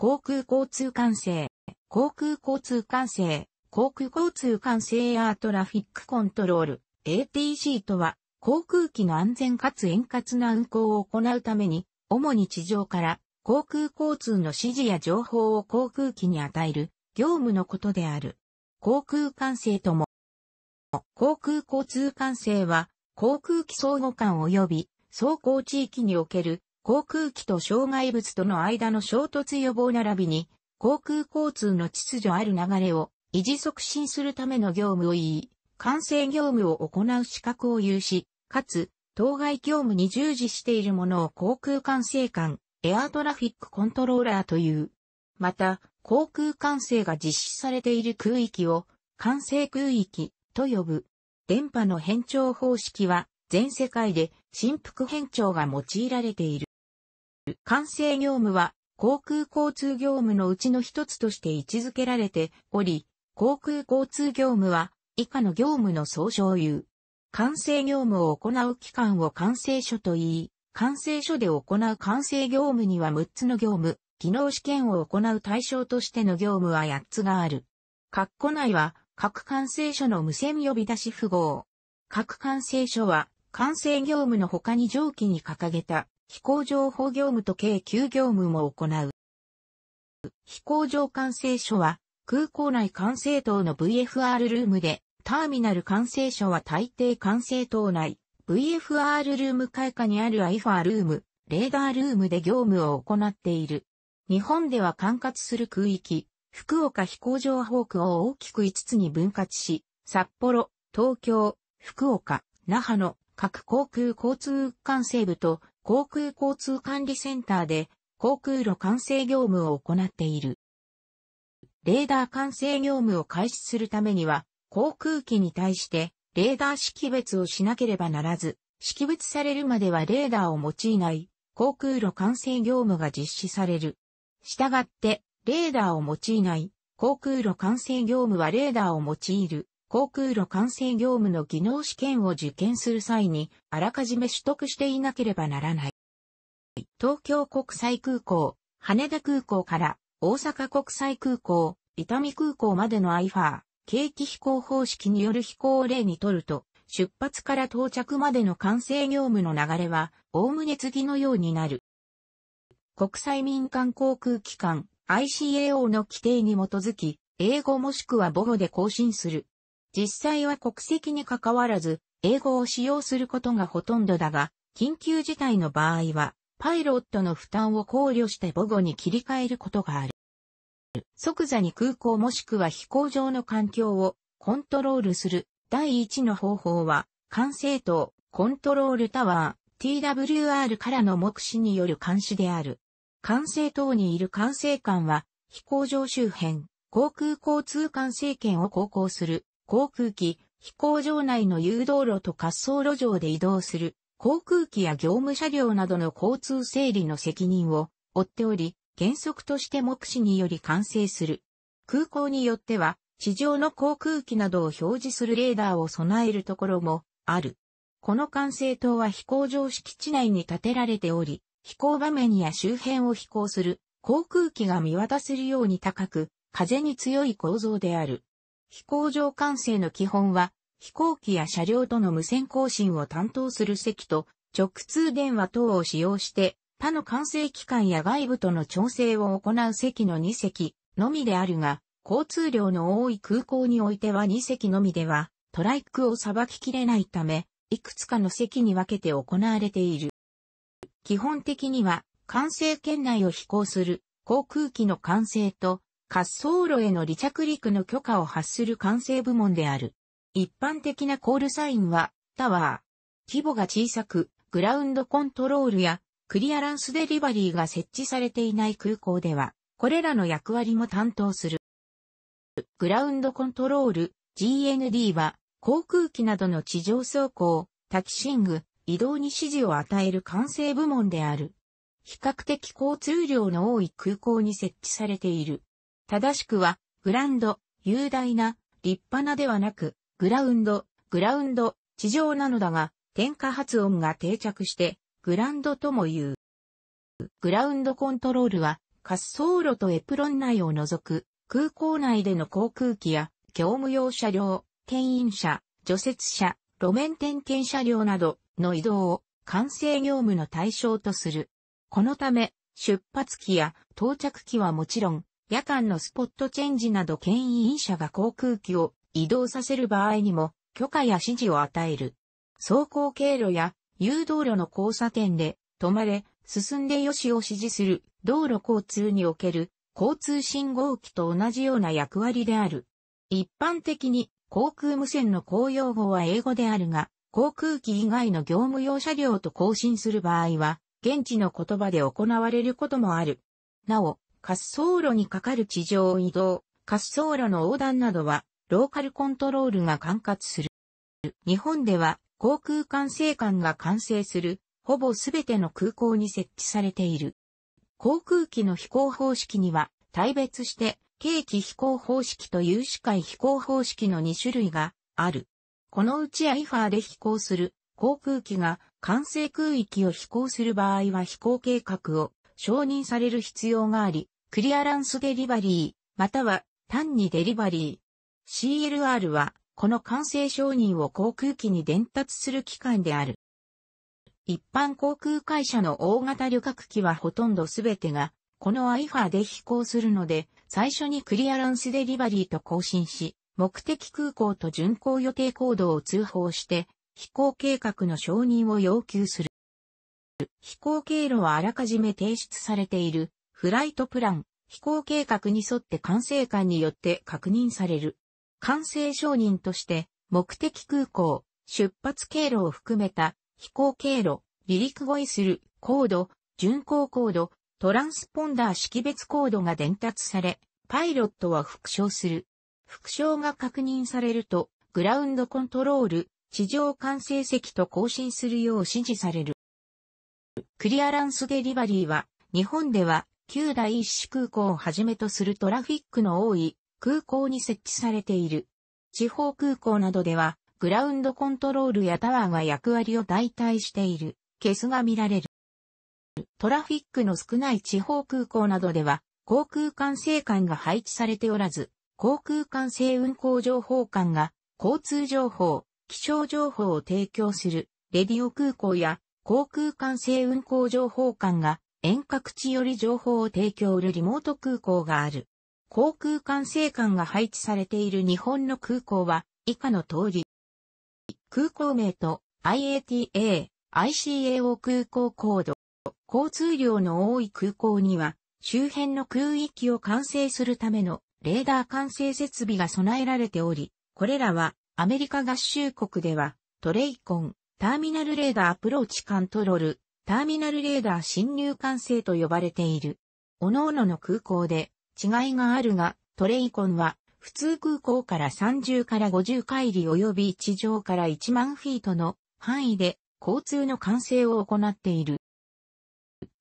航空交通管制、航空交通管制、航空交通管制エアトラフィックコントロール、ATC とは、航空機の安全かつ円滑な運航を行うために、主に地上から航空交通の指示や情報を航空機に与える業務のことである。航空管制とも。航空交通管制は、航空機相互間及び走行地域における航空機と障害物との間の衝突予防並びに、航空交通の秩序ある流れを維持促進するための業務を言い、管制業務を行う資格を有し、かつ、当該業務に従事しているものを航空管制官、エアートラフィックコントローラーという。また、航空管制が実施されている空域を、管制空域と呼ぶ。電波の変調方式は、全世界で振幅変調が用いられている。管制業務は、航空交通業務のうちの一つとして位置づけられており、航空交通業務は、以下の業務の総称を言う。管制業務を行う機関を管制所と言い、管制所で行う管制業務には6つの業務、技能試験を行う対象としての業務は8つがある。括弧内は、各管制所の無線呼び出し符号。各管制所は、管制業務の他に上記に掲げた、飛行情報業務と計9業務も行う。飛行場管制所は、空港内管制等の VFR ルームで、ターミナル管制所は大抵管制等内、VFR ルーム開下にある IFA ルーム、レーダールームで業務を行っている。日本では管轄する空域、福岡飛行場ホークを大きく5つに分割し、札幌、東京、福岡、那覇の各航空交通管制部と航空交通管理センターで航空路管制業務を行っている。レーダー管制業務を開始するためには、航空機に対してレーダー識別をしなければならず、識別されるまではレーダーを用いない航空路管制業務が実施される。したがって、レーダーを用いない航空路管制業務はレーダーを用いる航空路管制業務の技能試験を受験する際にあらかじめ取得していなければならない。東京国際空港、羽田空港から大阪国際空港、伊丹空港までの IFA、景気飛行方式による飛行を例にとると、出発から到着までの管制業務の流れは、おおむね次のようになる。国際民間航空機関 ICAO の規定に基づき、英語もしくは母語で更新する。実際は国籍に関わらず、英語を使用することがほとんどだが、緊急事態の場合は、パイロットの負担を考慮して母語に切り替えることがある。即座に空港もしくは飛行場の環境をコントロールする第一の方法は、管制塔、コントロールタワー、TWR からの目視による監視である。管制塔にいる管制官は、飛行場周辺、航空交通管制圏を航行する、航空機、飛行場内の誘導路と滑走路上で移動する、航空機や業務車両などの交通整理の責任を負っており、原則として目視により完成する。空港によっては、地上の航空機などを表示するレーダーを備えるところもある。この管制塔は飛行場敷地内に建てられており、飛行場面や周辺を飛行する航空機が見渡せるように高く、風に強い構造である。飛行場管制の基本は、飛行機や車両との無線更新を担当する席と、直通電話等を使用して、他の管制機関や外部との調整を行う席の2席のみであるが、交通量の多い空港においては2席のみでは、トライクをさばききれないため、いくつかの席に分けて行われている。基本的には、管制圏内を飛行する航空機の管制と、滑走路への離着陸の許可を発する管制部門である。一般的なコールサインは、タワー。規模が小さく、グラウンドコントロールやクリアランスデリバリーが設置されていない空港では、これらの役割も担当する。グラウンドコントロール、GND は、航空機などの地上走行、タキシング、移動に指示を与える管制部門である。比較的交通量の多い空港に設置されている。正しくは、グランド、雄大な、立派なではなく、グラウンド、グラウンド、地上なのだが、点火発音が定着して、グランドとも言う。グラウンドコントロールは、滑走路とエプロン内を除く空港内での航空機や業務用車両、牽引車、除雪車、路面点検車両などの移動を管制業務の対象とする。このため、出発機や到着機はもちろん、夜間のスポットチェンジなど牽引車が航空機を移動させる場合にも許可や指示を与える。走行経路や誘導路の交差点で止まれ、進んでよしを指示する道路交通における交通信号機と同じような役割である。一般的に航空無線の公用語は英語であるが、航空機以外の業務用車両と交信する場合は、現地の言葉で行われることもある。なお、滑走路にかかる地上移動、滑走路の横断などは、ローカルコントロールが管轄する。日本では、航空管制官が管制する、ほぼすべての空港に設置されている。航空機の飛行方式には、大別して、軽機飛行方式と有視界飛行方式の2種類がある。このうちアイファーで飛行する航空機が管制空域を飛行する場合は飛行計画を承認される必要があり、クリアランスデリバリー、または単にデリバリー。CLR はこの管制承認を航空機に伝達する機関である。一般航空会社の大型旅客機はほとんどすべてが、この IFA で飛行するので、最初にクリアランスデリバリーと更新し、目的空港と巡航予定行動を通報して、飛行計画の承認を要求する。飛行経路はあらかじめ提出されている、フライトプラン、飛行計画に沿って管制官によって確認される。管制承認として、目的空港、出発経路を含めた。飛行経路、離陸後する。コード、巡航コード、トランスポンダー識別コードが伝達され、パイロットは復唱する。復唱が確認されると、グラウンドコントロール、地上管制席と更新するよう指示される。クリアランスデリバリーは、日本では、旧第一市空港をはじめとするトラフィックの多い空港に設置されている。地方空港などでは、グラウンドコントロールやタワーが役割を代替している、ケースが見られる。トラフィックの少ない地方空港などでは、航空管制官が配置されておらず、航空管制運行情報官が交通情報、気象情報を提供するレディオ空港や航空管制運行情報官が遠隔地より情報を提供するリモート空港がある。航空管制官が配置されている日本の空港は以下の通り。空港名と IATA、ICAO 空港コード。交通量の多い空港には周辺の空域を管制するためのレーダー管制設備が備えられており、これらはアメリカ合衆国ではトレイコン、ターミナルレーダーアプローチカントロール、ターミナルレーダー侵入管制と呼ばれている。各々の空港で違いがあるが、トレイコンは普通空港から30から50海里及び地上から1万フィートの範囲で交通の管制を行っている。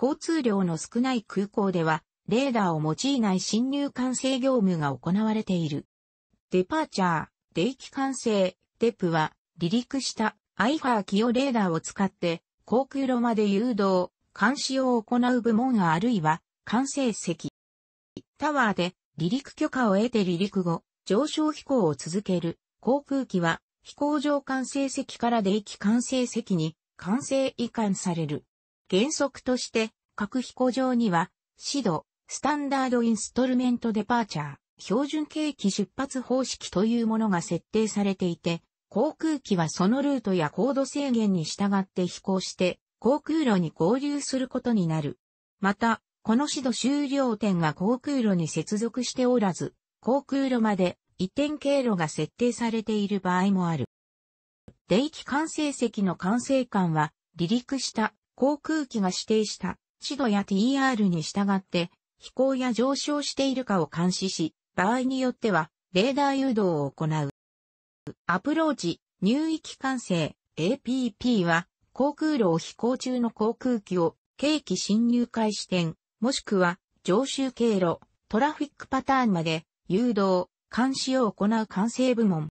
交通量の少ない空港では、レーダーを用いない侵入管制業務が行われている。デパーチャー、デイキ管制、デプは、離陸したアイファーキオレーダーを使って、航空路まで誘導、監視を行う部門あるいは、管制席。タワーで離陸許可を得て離陸後、上昇飛行を続ける航空機は、飛行場管制席からデイキ管制席に管制移管される。原則として、各飛行場には、指導、スタンダードインストルメントデパーチャー、標準景気出発方式というものが設定されていて、航空機はそのルートや高度制限に従って飛行して、航空路に合流することになる。また、この指導終了点が航空路に接続しておらず、航空路まで移転経路が設定されている場合もある。デイキ管制席の管制官は、離陸した航空機が指定した指導や TR に従って飛行や上昇しているかを監視し、場合によってはレーダー誘導を行う。アプローチ、入域管制、APP は航空路を飛行中の航空機を計器侵入開始点、もしくは常習経路、トラフィックパターンまで誘導、監視を行う管制部門。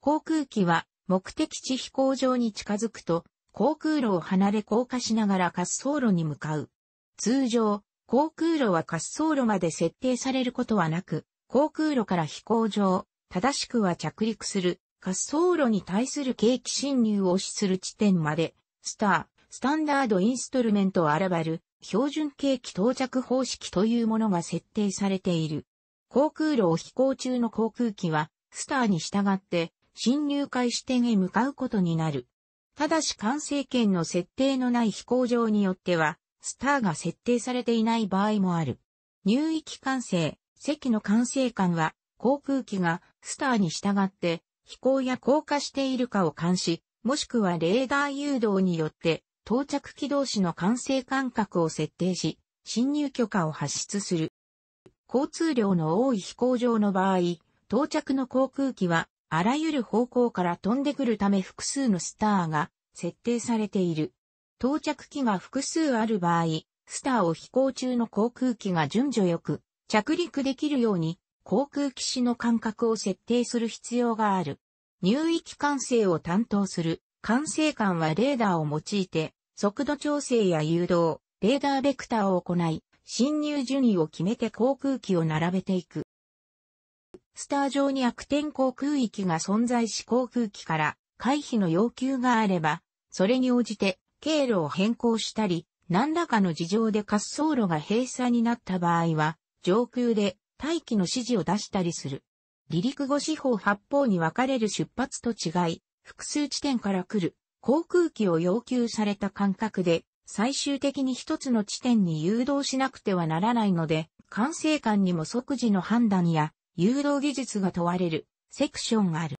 航空機は目的地飛行場に近づくと航空路を離れ降下しながら滑走路に向かう。通常、航空路は滑走路まで設定されることはなく、航空路から飛行場、正しくは着陸する、滑走路に対する景気侵入を視する地点まで、スター、スタンダードインストルメントを選ばる、標準景気到着方式というものが設定されている。航空路を飛行中の航空機は、スターに従って侵入開始点へ向かうことになる。ただし管制圏の設定のない飛行場によっては、スターが設定されていない場合もある。入域管制、席の管制官は、航空機がスターに従って飛行や降下しているかを監視、もしくはレーダー誘導によって到着機動士の管制間隔を設定し、侵入許可を発出する。交通量の多い飛行場の場合、到着の航空機はあらゆる方向から飛んでくるため複数のスターが設定されている。到着機が複数ある場合、スターを飛行中の航空機が順序よく着陸できるように航空機種の間隔を設定する必要がある。入域管制を担当する管制官はレーダーを用いて速度調整や誘導、レーダーベクターを行い、侵入順位を決めて航空機を並べていく。スター上に悪天航空域が存在し航空機から回避の要求があれば、それに応じて経路を変更したり、何らかの事情で滑走路が閉鎖になった場合は、上空で待機の指示を出したりする。離陸後四方八方に分かれる出発と違い、複数地点から来る航空機を要求された間隔で最終的に一つの地点に誘導しなくてはならないので、管制官にも即時の判断や誘導技術が問われるセクションがある。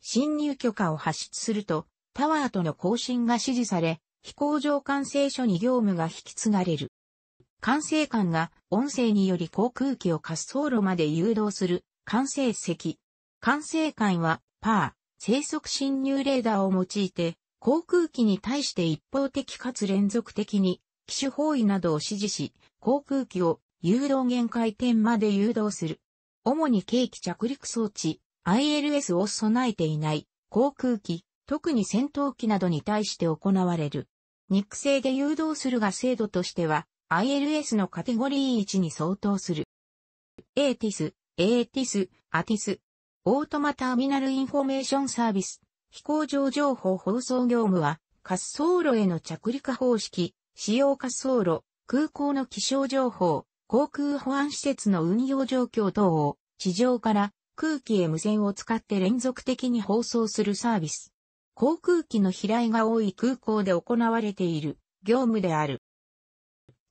侵入許可を発出すると、タワーとの更新が指示され、飛行場管制所に業務が引き継がれる。管制官が音声により航空機を滑走路まで誘導する管制席。管制官はパー、生息侵入レーダーを用いて航空機に対して一方的かつ連続的に機種方位などを指示し、航空機を誘導限界点まで誘導する。主に計器着陸装置、ILS を備えていない航空機、特に戦闘機などに対して行われる。肉声で誘導するが精度としては ILS のカテゴリー1に相当する。ATIS、ATIS、ATIS、 Automatic Terminal Information Service、飛行場情報放送業務は、滑走路への着陸方式、使用滑走路、空港の気象情報、航空保安施設の運用状況等を、地上から航空機へ無線を使って連続的に放送するサービス。航空機の飛来が多い空港で行われている業務である。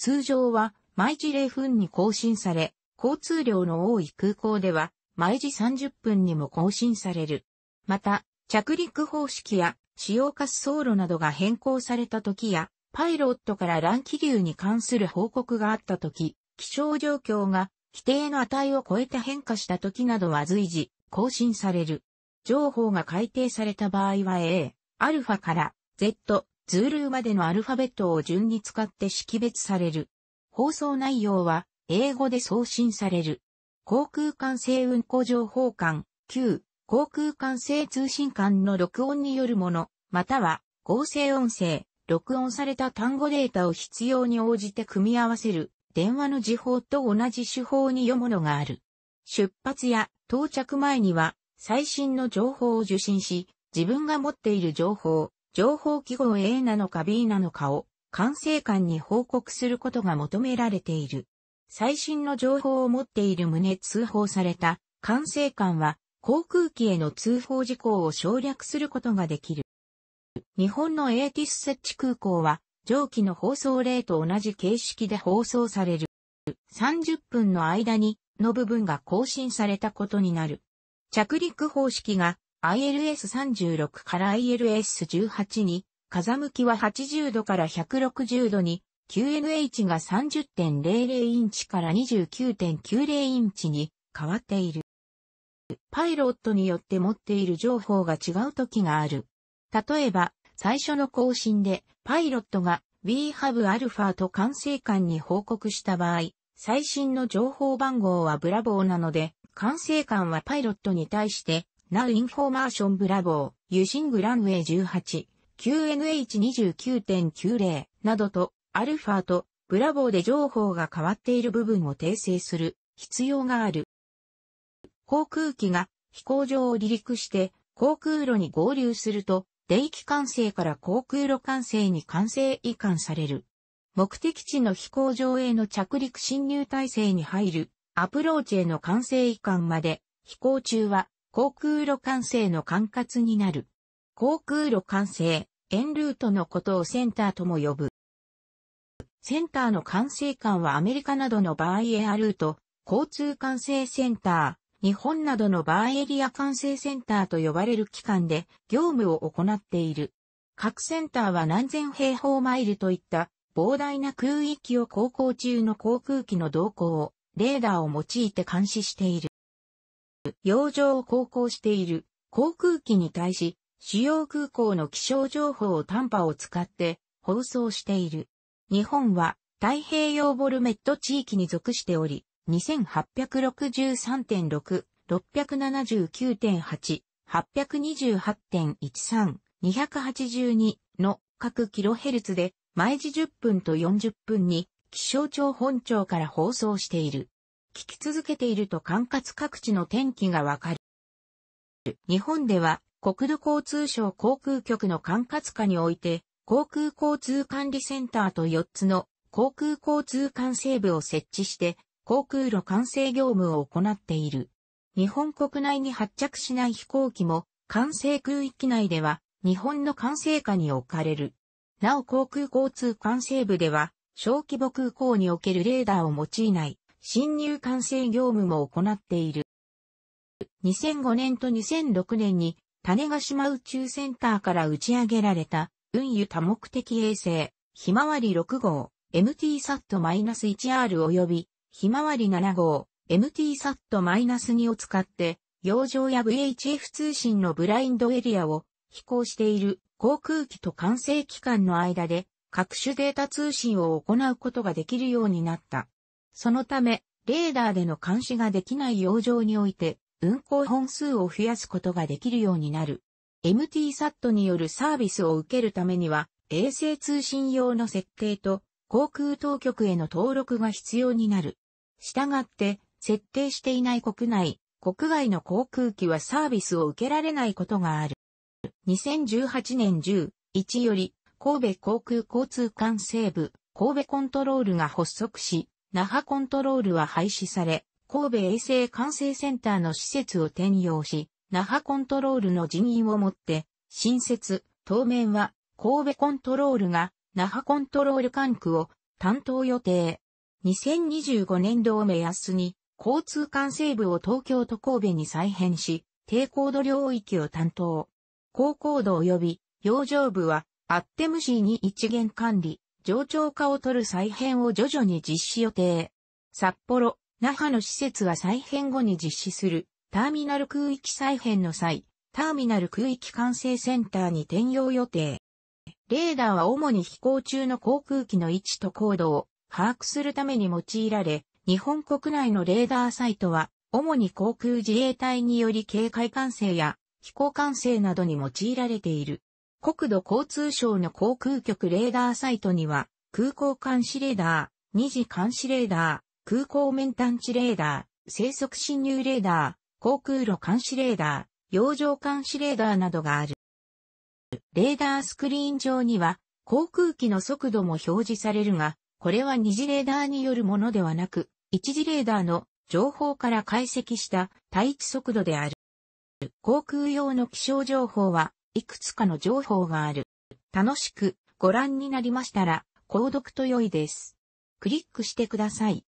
通常は毎時0分に更新され、交通量の多い空港では毎時30分にも更新される。また、着陸方式や使用滑走路などが変更された時や、パイロットから乱気流に関する報告があった時、気象状況が規定の値を超えて変化した時などは随時更新される。情報が改定された場合は A、アルファから Z、ズールーまでのアルファベットを順に使って識別される。放送内容は英語で送信される。航空管制運行情報管、旧航空管制通信管の録音によるもの、または合成音声、録音された単語データを必要に応じて組み合わせる電話の時報と同じ手法に読むのがある。出発や到着前には最新の情報を受信し、自分が持っている情報、情報記号 A なのか B なのかを管制官に報告することが求められている。最新の情報を持っている旨通報された管制官は航空機への通報事項を省略することができる。日本のエーティス設置空港は上記の放送例と同じ形式で放送される。30分の間にの部分が更新されたことになる。着陸方式が ILS36 から ILS18 に、風向きは80度から160度に、QNH が30.00インチから29.90インチに変わっている。パイロットによって持っている情報が違う時がある。例えば、最初の更新でパイロットが We have Alpha と管制官に報告した場合、最新の情報番号はブラボーなので、管制官はパイロットに対して Now Information Bravo, Using Runway 18, QNH29.90 などと、アルファとブラボーで情報が変わっている部分を訂正する必要がある。航空機が飛行場を離陸して航空路に合流すると、電気管制から航空路管制に管制移管される。目的地の飛行場への着陸侵入体制に入るアプローチへの管制移管まで飛行中は航空路管制の管轄になる。航空路管制、エンルートのことをセンターとも呼ぶ。センターの管制官はアメリカなどのバーエアルート、交通管制センター、日本などのバーエリア管制センターと呼ばれる機関で業務を行っている。各センターは何千平方マイルといった膨大な空域を航行中の航空機の動向をレーダーを用いて監視している。洋上を航行している航空機に対し、主要空港の気象情報を短波を使って放送している。日本は太平洋ボルメット地域に属しており、2863.6、679.8、828.13、282の各キロヘルツで毎時10分と40分に気象庁本庁から放送している。聞き続けていると管轄各地の天気がわかる。日本では国土交通省航空局の管轄下において航空交通管理センターと4つの航空交通管制部を設置して航空路管制業務を行っている。日本国内に発着しない飛行機も管制空域内では日本の管制下に置かれる。なお航空交通管制部では、小規模空港におけるレーダーを用いない侵入管制業務も行っている。2005年と2006年に種子島宇宙センターから打ち上げられた運輸多目的衛星ひまわり6号 MTSAT-1R 及びひまわり7号 MTSAT-2 を使って洋上や VHF 通信のブラインドエリアを飛行している航空機と管制機関の間で各種データ通信を行うことができるようになった。そのため、レーダーでの監視ができない洋上において、運行本数を増やすことができるようになる。MTSAT によるサービスを受けるためには、衛星通信用の設定と航空当局への登録が必要になる。したがって、設定していない国内、国外の航空機はサービスを受けられないことがある。2018年11より、神戸航空交通管制部、神戸コントロールが発足し、那覇コントロールは廃止され、神戸衛生管制センターの施設を転用し、那覇コントロールの人員をもって、新設、当面は、神戸コントロールが、那覇コントロール管区を担当予定。2025年度を目安に、交通管制部を東京と神戸に再編し、低高度領域を担当。高高度及び、洋上部は、アッテムシーに一元管理、上長化を取る再編を徐々に実施予定。札幌、那覇の施設は再編後に実施する、ターミナル空域再編の際、ターミナル空域管制センターに転用予定。レーダーは主に飛行中の航空機の位置と高度を把握するために用いられ、日本国内のレーダーサイトは、主に航空自衛隊により警戒管制や飛行管制などに用いられている。国土交通省の航空局レーダーサイトには、空港監視レーダー、二次監視レーダー、空港面探知レーダー、生息侵入レーダー、航空路監視レーダー、洋上監視レーダーなどがある。レーダースクリーン上には、航空機の速度も表示されるが、これは二次レーダーによるものではなく、一次レーダーの情報から解析した対地速度である。航空用の気象情報はいくつかの情報がある。楽しくご覧になりましたら、購読と良いです。クリックしてください。